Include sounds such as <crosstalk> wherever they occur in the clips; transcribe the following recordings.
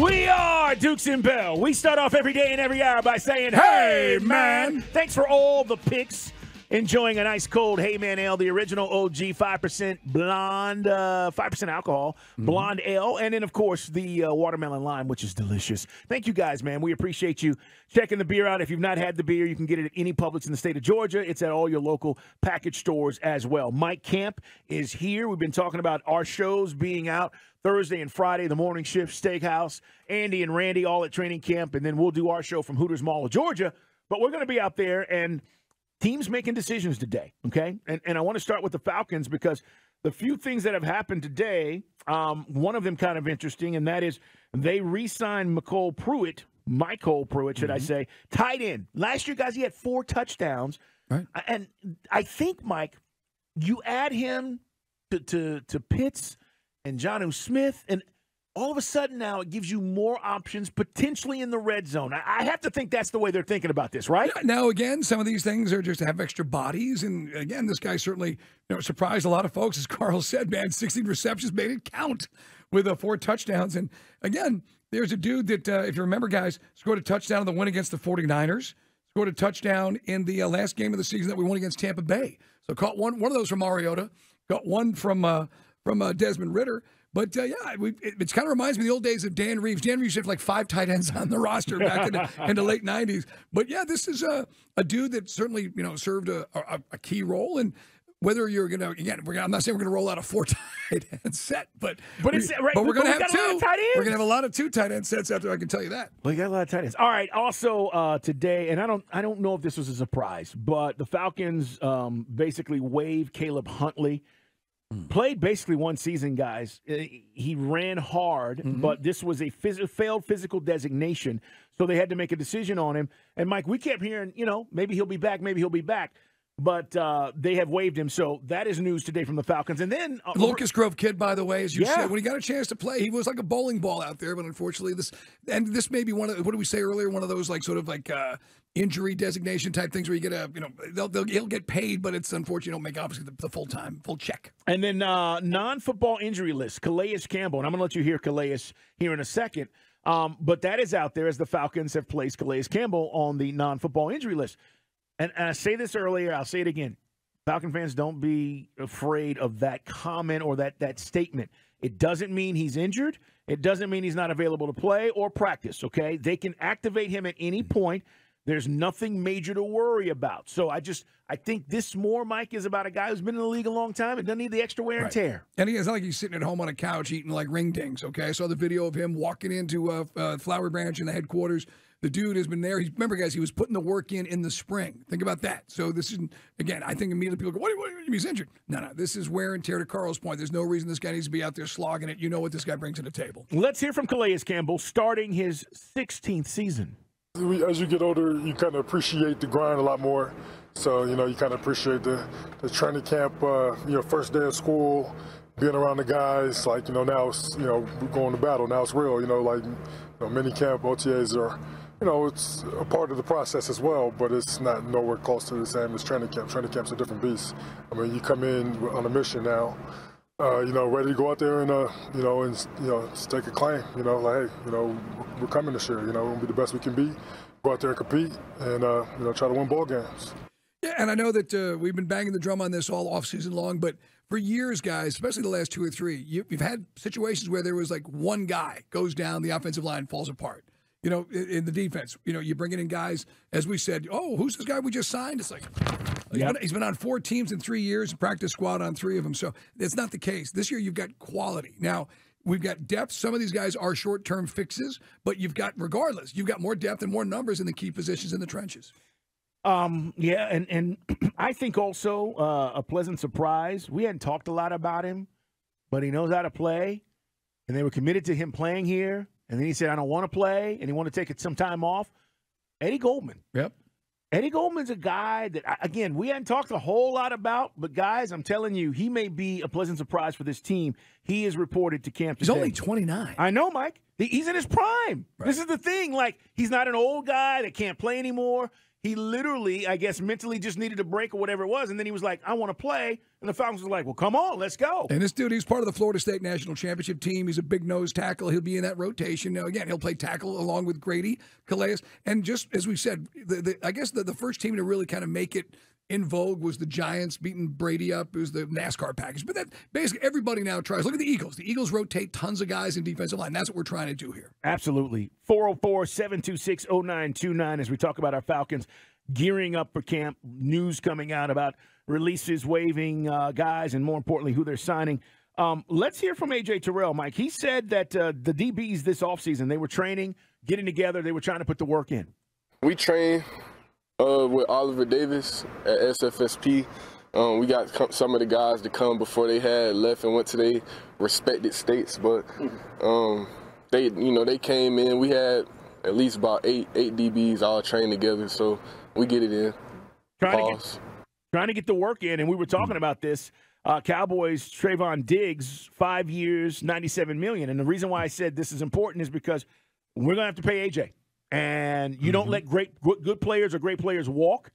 We are Dukes and Bell. We start off every day and every hour by saying, Hey, man. Thanks for all the picks. Enjoying a nice cold Hey Man Ale, the original OG 5% blonde, uh, 5% alcohol, blonde ale, and then, of course, the uh, watermelon lime, which is delicious. Thank you guys, man. We appreciate you checking the beer out. If you've not had the beer, you can get it at any Publix in the state of Georgia. It's at all your local package stores as well. Mike Camp is here. We've been talking about our shows being out Thursday and Friday, the morning shift steakhouse. Andy and Randy all at training camp, and then we'll do our show from Hooters Mall of Georgia. But we're going to be out there and teams making decisions today. Okay, and and I want to start with the Falcons because the few things that have happened today, um, one of them kind of interesting, and that is they re-signed MyCole Pruitt, Michael Pruitt, should I say, tight end. Last year, guys, he had four touchdowns, Right. and I think Mike, you add him to to, to Pitts and Jonnu Smith, and all of a sudden now it gives you more options potentially in the red zone. I, have to think that's the way they're thinking about this, right? Now, again, some of these things are just to have extra bodies. And again, this guy certainly you know, surprised a lot of folks. As <laughs> Carl said, man, 16 receptions made it count with uh, four touchdowns. And again, there's a dude that, uh, if you remember, guys, scored a touchdown in the win against the 49ers, scored a touchdown in the uh, last game of the season that we won against Tampa Bay. So caught one one of those from Mariota, got one from uh, from uh, Desmond Ridder. But uh, yeah, we, it, it kind of reminds me of the old days of Dan Reeves. Dan Reeves had like five tight ends on the <laughs> roster back in the, in the late '90s. But yeah, this is a, a dude that certainly you know served a, a, a key role. And whether you're gonna again, we're, gonna- I'm not saying we're gonna roll out a four <laughs> tight end set, but But we, it's- right, but we're gonna we have a lot two. of tight ends. We're gonna have a lot of two tight end sets there. I can tell you that. Well, you got a lot of tight ends. All right. Also uh, today, and I don't, I don't know if this was a surprise, but the Falcons um, basically waived Caleb Huntley. Played basically one season, guys. Uh, He ran hard, but this was a phys- failed physical designation, so they had to make a decision on him. And Mike, we kept hearing, you know, maybe he'll be back, maybe he'll be back, but uh, they have waived him. So that is news today from the Falcons. And then uh, Locust Grove kid, by the way, as you Yeah. said, when he got a chance to play, he was like a bowling ball out there. But unfortunately, this and this may be one of what did we say earlier? One of those like sort of like uh, injury designation type things where you get a you know they'll, they'll he'll get paid, but it's unfortunate you don't make obviously the, the full time full check. And then uh, non-football injury list, Calais Campbell, and I'm going to let you hear Calais here in a second. Um, but that is out there as the Falcons have placed Calais Campbell on the non-football injury list. And, and I say this earlier, I'll say it again. Falcon fans, don't be afraid of that comment or that that statement. It doesn't mean he's injured. It doesn't mean he's not available to play or practice. Okay, they can activate him at any point. There's nothing major to worry about. So I just I think this more, Mike, is about a guy who's been in the league a long time and doesn't need the extra wear and Right. tear. And he, it's not like he's sitting at home on a couch eating like ring dings. Okay, I saw the video of him walking into uh, uh, Flowery Branch in the headquarters. The dude has been there. He's, remember, guys, he was putting the work in in the spring. Think about that. So this is again. I think immediately people go, "What? do you- What? do you mean He's injured?" No, no. This is wear and tear. To Carl's point, there's no reason this guy needs to be out there slogging it. You know what this guy brings to the table. Let's hear from Calais Campbell starting his 16th season. As you get older, you kind of appreciate the grind a lot more. So you know, you kind of appreciate the, the training camp. Uh, you know, first day of school, being around the guys. Like you know, now it's you know we're going to battle. Now it's real. You know, like you camp OTAs are. You know, it's a part of the process as well, but it's not nowhere close to the same as training camp. Training camp's a different beast. I mean, you come in on a mission now. uh, you know, ready to go out there and, uh, you know, and, you know, stake a claim, you know, like, hey, you know, we're coming this year, you know, we'll be the best we can be, go out there and compete and, uh, you know, try to win ball games. And I know that uh, we've been banging the drum on this all off season long, but for years, guys, especially the last two or three, you, you've had situations where there was like one guy goes down, the offensive line falls apart. You know, in, in the defense, you know, you're bringing in guys, as we said, oh, who's this guy we just signed? It's like, he's been- he's been on four teams in three years, practice squad on three of them. So it's not the case. This year, you've got quality. Now, We've got depth. Some of these guys are short term fixes, but you've got, regardless, you've got more depth and more numbers in the key positions in the trenches. Um, yeah, and and <clears throat> I think also uh, a pleasant surprise. We hadn't talked a lot about him, but he knows how to play, and they were committed to him playing here. And then he said, "I don't want to play," and he wanted to take it some time off. Eddie Goldman. Yep. Eddie Goldman's a guy that, again, we hadn't talked a whole lot about, but guys, I'm telling you, he may be a pleasant surprise for this team. He is reported to camp. He's today. only 29. I know, Mike. He- He's in his prime. This is the thing. Like, he's not an old guy that can't play anymore. He literally, I guess, mentally just needed a break or whatever it was, and then he was like, "I want to play," and the Falcons were like, "Well, come on, let's go." And this dude, he's part of the Florida State national championship team. He's a big nose tackle. He'll be in that rotation. Now, again, he'll play tackle along with Grady, Calais, and just as we said, the, the, I guess the, the first team to really kind of make it in vogue was the Giants beating Brady up. It was the NASCAR package. But that basically everybody now tries. Look at the Eagles. The Eagles rotate tons of guys in defensive line. That's what we're trying to do here. Absolutely. 404 726 0929 as we talk about our Falcons gearing up for camp. News coming out about releases, waiving uh, guys, and more importantly, who they're signing. Um, let's hear from AJ Terrell, Mike. He said that uh, the DBs this offseason, they were training, getting together, they were trying to put the work in. We train uh, with Oliver Davis at SFSP. Um, we got some of the guys to come before they had left and went to their respected states, but um, they, you know, they came in. We had at least about eight eight DBs all trained together, so we get it in. Trying to, get, trying to get the work in, and we were talking about this. Uh, Cowboys Trevon Diggs, five years, ninety-seven million. And the reason why I said this is important is because we're gonna have to pay AJ, and you mm-hmm. don't let great good players or great players walk,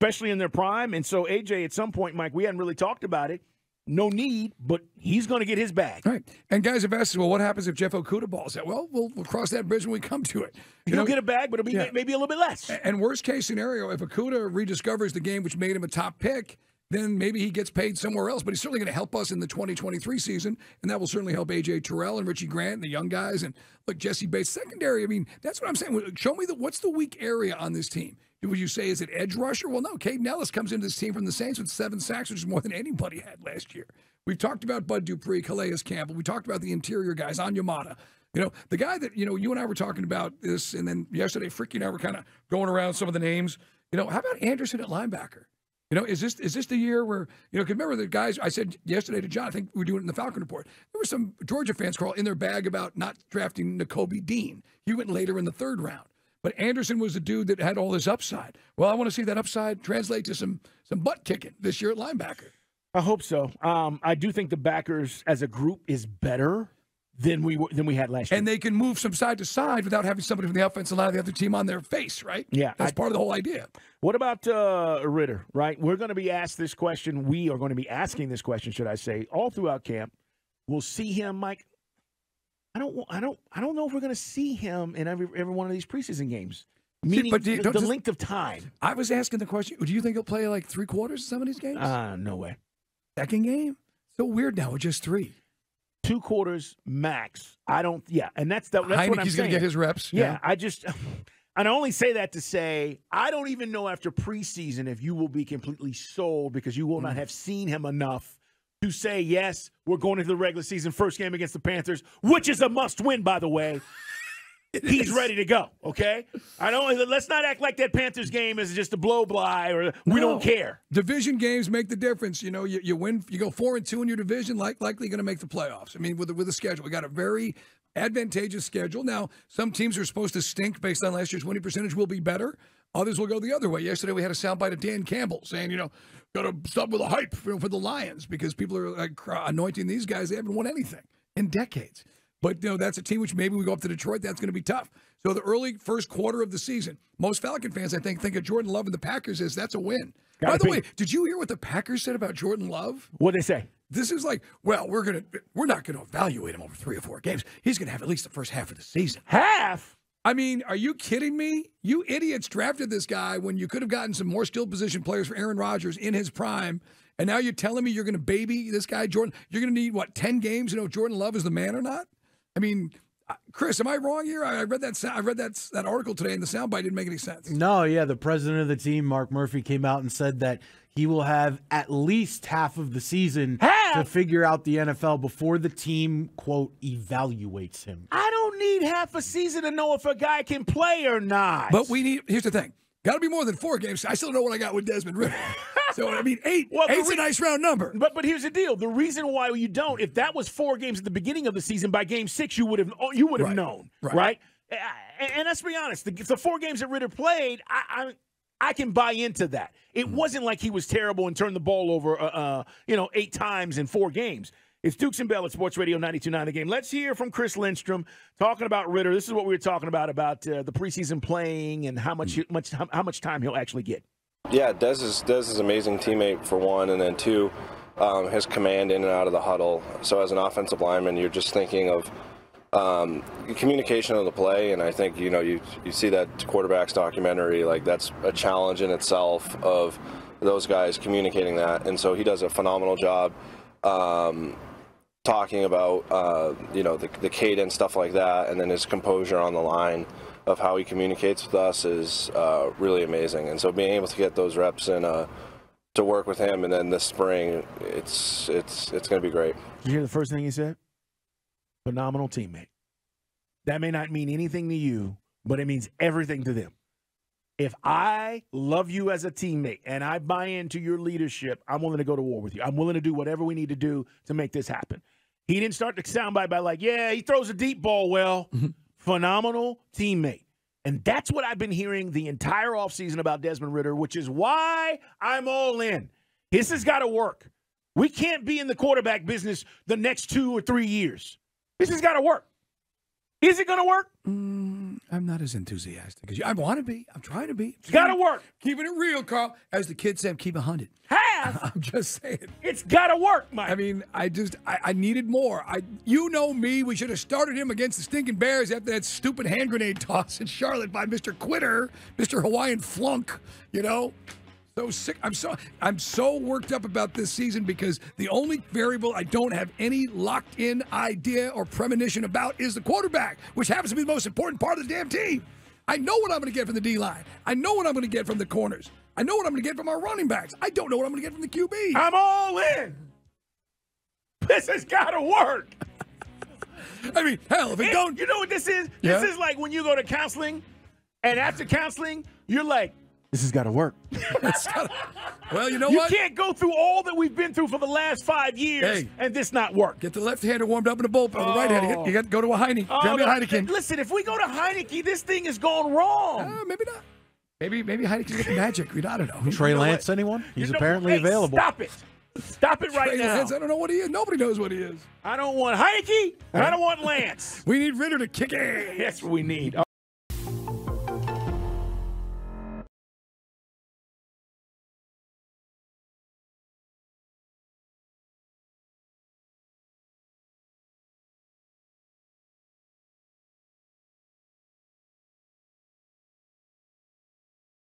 especially in their prime. And so AJ, at some point, Mike, we hadn't really talked about it no need, but he's going to get his bag. Right. And guys have asked, well, what happens if Jeff Okudah balls out? Well, we'll, we'll cross that bridge when we come to it. You He'll know, get a bag, but it'll be yeah. maybe a little bit less. And worst case scenario, if Okudah rediscovers the game which made him a top pick, then maybe he gets paid somewhere else. But he's certainly going to help us in the 2023 season, and that will certainly help AJ Terrell and Richie Grant and the young guys. And look, Jessie Bates secondary. I mean, that's what I'm saying. Show me the what's the weak area on this team. Would you say is it edge rusher? Well, no. Kaden Elliss comes into this team from the Saints with seven sacks, which is more than anybody had last year. We've talked about Bud Dupree, Calais Campbell. We talked about the interior guys, Onyemata. You know, the guy that, you know, you and I were talking about this, and then yesterday, Fricky and I were kind of going around some of the names. You know, how about Andersen at linebacker? You know, is this is this the year where you know? Cause remember the guys I said yesterday to John. I think we were doing it in the Falcon report. There were some Georgia fans crawl in their bag about not drafting Nakobe Dean. He went later in the third round, but Andersen was the dude that had all this upside. Well, I want to see that upside translate to some some butt kicking this year at linebacker. I hope so. Um, I do think the backers as a group is better than we than we had last year, and they can move from side to side without having somebody from the offensive line of the other team on their face. Right? Yeah, that's I, part of the whole idea. What about uh, Ridder? Right? We're going to be asked this question. We are going to be asking this question, should I say, all throughout camp. We'll see him, Mike. I don't. I don't. I don't know if we're going to see him in every every one of these preseason games. Meaning but you, the, the length of time. I was asking the question. Do you think he'll play like three quarters of some of these games? Uh, no way. Second game? So weird now with just three. Two quarters max. I don't. Yeah, and that's the, that's Heinicke's what I'm saying. going to get his reps. Yeah, yeah, I just. <laughs> And I only say that to say I don't even know after preseason if you will be completely sold because you will mm. not have seen him enough to say yes. We're going into the regular season first game against the Panthers, which is a must win, by the way. He's ready to go. Okay, I don't. Let's not act like that Panthers game is just a blow by or we no. don't care. Division games make the difference. You know, you, you win, you go four and two in your division, like likely going to make the playoffs. I mean, with the, with the schedule, we got a very advantageous schedule. Now, some teams are supposed to stink based on last year's winning percentage. Will be better. Others will go the other way. Yesterday, we had a soundbite of Dan Campbell saying, you know, got to stop with the hype for, for the Lions because people are like, anointing these guys. They haven't won anything in decades. But you know that's a team which maybe we go up to Detroit. That's going to be tough. So the early first quarter of the season, most Falcon fans I think think of Jordan Love and the Packers as that's a win. Gotta By the be. way, did you hear what the Packers said about Jordan Love? What they say? This is like, well, we're gonna we're not gonna evaluate him over three or four games. He's gonna have at least the first half of the season. Half. I mean, are you kidding me? You idiots drafted this guy when you could have gotten some more skilled position players for Aaron Rodgers in his prime. And now you're telling me you're going to baby this guy, Jordan. You're going to need, what, 10 games to know if Jordan Love is the man or not? I mean, Chris, am I wrong here? I read that. I read that that article today, and the soundbite didn't make any sense. No, yeah, the president of the team, Mark Murphy, came out and said that he will have at least half of the season half? to figure out the NFL before the team quote evaluates him. I don't need half a season to know if a guy can play or not. But we need. Here's the thing: got to be more than four games. I still don't know what I got with Desmond Ridder. <laughs> So I mean, eight. Well, eight's re- a nice round number. But but here's the deal: the reason why you don't, if that was four games at the beginning of the season, by game six you would have you would have right. known, right? right? And, and, let's be honest, the, the four games that Ridder played, I, I I can buy into that. It mm wasn't like he was terrible and turned the ball over, uh, uh, you know, eight times in four games. It's Dukes and Bell at Sports Radio 92.9 The Game. Let's hear from Chris Lindstrom talking about Ridder. This is what we were talking about, about uh, the preseason playing and how much, much how, how much time he'll actually get. Yeah, Dez is Dez is an amazing teammate for one, and then two, um, his command in and out of the huddle. So as an offensive lineman, you're just thinking of um, communication of the play, and I think you know you you see that quarterbacks documentary, like that's a challenge in itself of those guys communicating that, and so he does a phenomenal job. Um, talking about uh, you know the, the cadence stuff like that and then his composure on the line of how he communicates with us is uh, really amazing. And so being able to get those reps and uh, to work with him and then this spring it's it's it's going to be great. Did you hear the first thing he said? Phenomenal teammate. That may not mean anything to you but it means everything to them if I love you as a teammate and I buy into your leadership, I'm willing to go to war with you. I'm willing to do whatever we need to do to make this happen. He didn't start the soundbite by by like, yeah, he throws a deep ball well. <laughs> Phenomenal teammate. And that's what I've been hearing the entire offseason about Desmond Ridder, which is why I'm all in. This has got to work. We can't be in the quarterback business the next two or three years. This has got to work. Is it going to work? Mm, I'm not as enthusiastic as you. I want to be. I'm trying to be. It's got to work. Keeping it real, Carl. As the kids say, keep a hundred. Have. <laughs> I'm just saying. It's got to work, Mike. I mean, I just I, I needed more. I you know me. We should have started him against the stinking Bears after that stupid hand grenade toss in Charlotte by Mr. Quitter, Mr. Hawaiian Flunk. You know, so sick. I'm so I'm so worked up about this season because the only variable I don't have any locked in idea or premonition about is the quarterback, which happens to be the most important part of the damn team. I know what I'm going to get from the D line. I know what I'm going to get from the corners. I know what I'm going to get from our running backs. I don't know what I'm going to get from the QB. I'm all in. This has got to work. <laughs> I mean, hell, if it, It- don't, you know what this is? Yeah. This is like when you go to counseling, and after counseling, you're like, this has got to work. <laughs> gotta- well, you know You what? can't go through all that we've been through for the last five years Hey. and this not work. Get the left-hander warmed up in the bullpen. On the right-hander, you got- you got to go to a Heine. Oh, Grab me a Heineken. Listen, if we go to Heinicke, this thing is going wrong. Uh, maybe not. Maybe maybe Heineken's got the magic. We I don't know. Trey know Lance, what? anyone? You He's know- apparently hey, available. Stop it. Stop it right Trey now. Lance, I don't know what he is. Nobody knows what he is. I don't want Heinicke, and I don't want Lance. We need Ridder to kick ass. That's what we need.